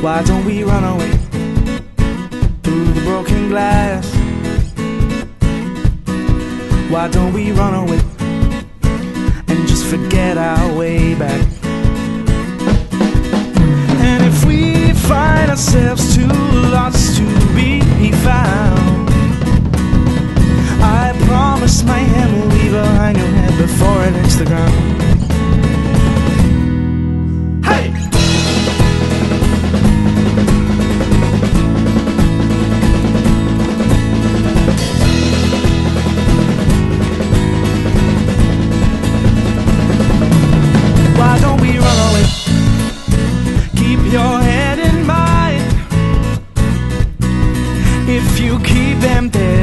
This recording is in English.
Why don't we run away through the broken glass? Why don't we run away and just forget our way back? And if we find ourselves too lost to be found, I promise my hand will leave a hang your head before it hits the ground. If you keep